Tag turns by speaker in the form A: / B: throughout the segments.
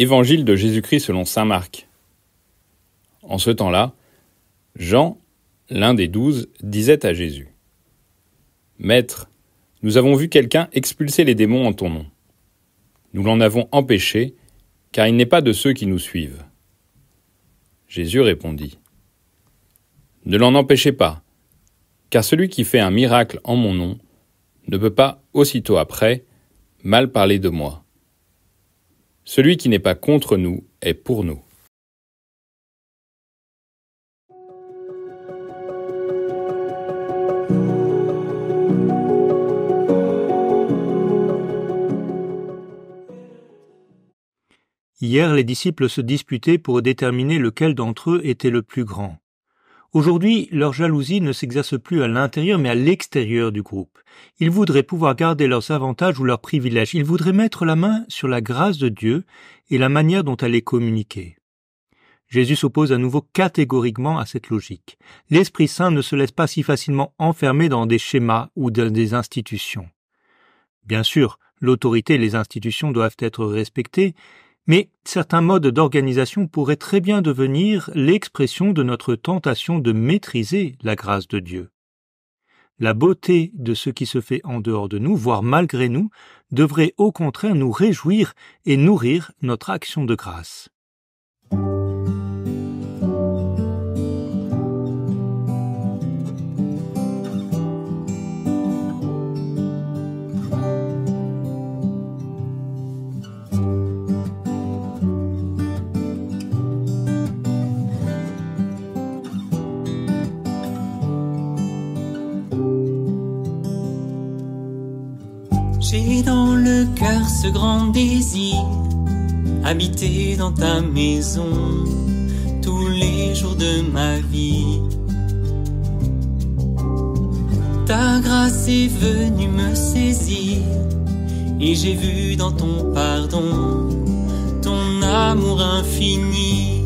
A: Évangile de Jésus-Christ selon Saint Marc. En ce temps-là, Jean, l'un des douze, disait à Jésus Maître, nous avons vu quelqu'un expulser les démons en ton nom. Nous l'en avons empêché, car il n'est pas de ceux qui nous suivent. Jésus répondit Ne l'en empêchez pas, car celui qui fait un miracle en mon nom ne peut pas aussitôt après mal parler de moi. Celui qui n'est pas contre nous est pour nous.
B: Hier, les disciples se disputaient pour déterminer lequel d'entre eux était le plus grand. Aujourd'hui, leur jalousie ne s'exerce plus à l'intérieur mais à l'extérieur du groupe. Ils voudraient pouvoir garder leurs avantages ou leurs privilèges. Ils voudraient mettre la main sur la grâce de Dieu et la manière dont elle est communiquée. Jésus s'oppose à nouveau catégoriquement à cette logique. L'Esprit Saint ne se laisse pas si facilement enfermer dans des schémas ou dans des institutions. Bien sûr, l'autorité et les institutions doivent être respectées, mais certains modes d'organisation pourraient très bien devenir l'expression de notre tentation de maîtriser la grâce de Dieu. La beauté de ce qui se fait en dehors de nous, voire malgré nous, devrait au contraire nous réjouir et nourrir notre action de grâce.
C: J'ai dans le cœur ce grand désir, habiter dans ta maison tous les jours de ma vie. Ta grâce est venue me saisir et j'ai vu dans ton pardon ton amour infini.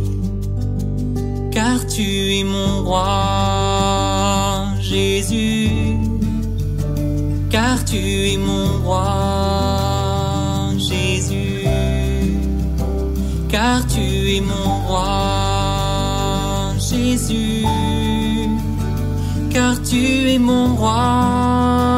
C: Car tu es mon roi, Jésus car tu es mon roi, Jésus, car tu es mon roi, Jésus, car tu es mon roi,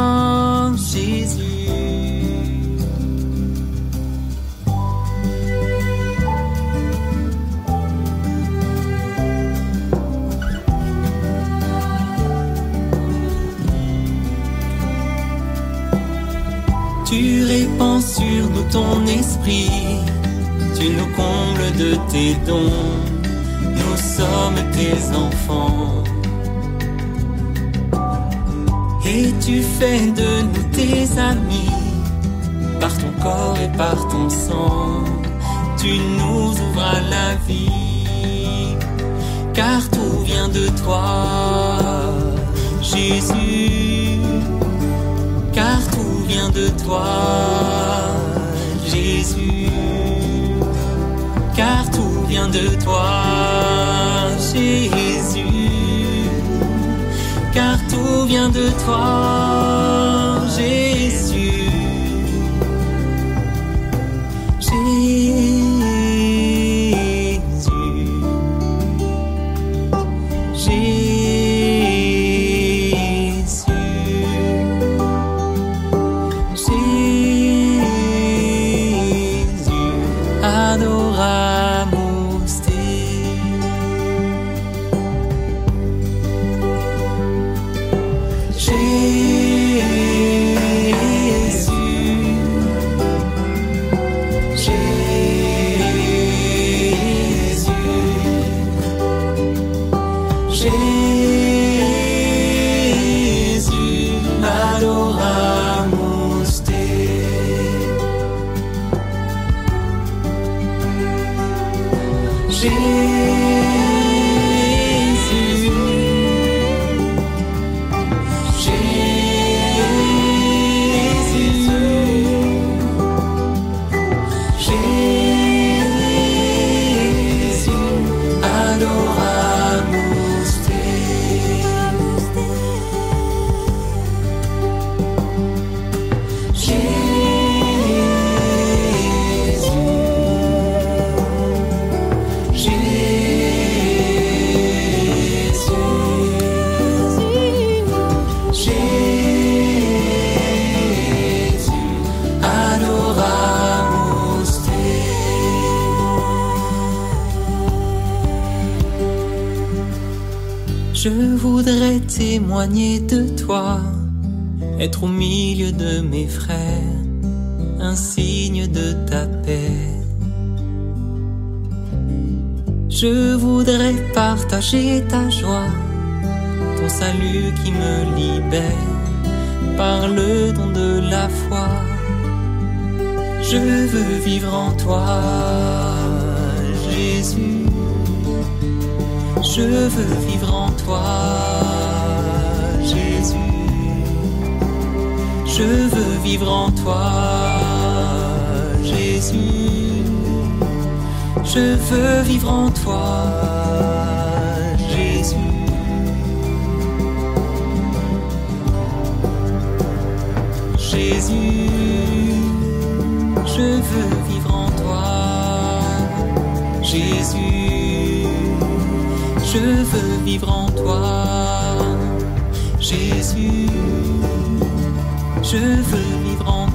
C: ton esprit, tu nous combles de tes dons, nous sommes tes enfants. Et tu fais de nous tes amis, par ton corps et par ton sang, tu nous ouvres à la vie, car tout vient de toi, Jésus, car tout vient de toi, de toi, Jésus, car tout vient de toi, Jésus. Je voudrais témoigner de toi, être au milieu de mes frères, un signe de ta paix. Je voudrais partager ta joie, ton salut qui me libère par le don de la foi. Je veux vivre en toi, Jésus. Je veux vivre en toi, Jésus. Je veux vivre en toi, Jésus. Je veux vivre en toi, Jésus. Jésus, je veux vivre en toi, Jésus. Je veux vivre en toi, Jésus. Je veux vivre en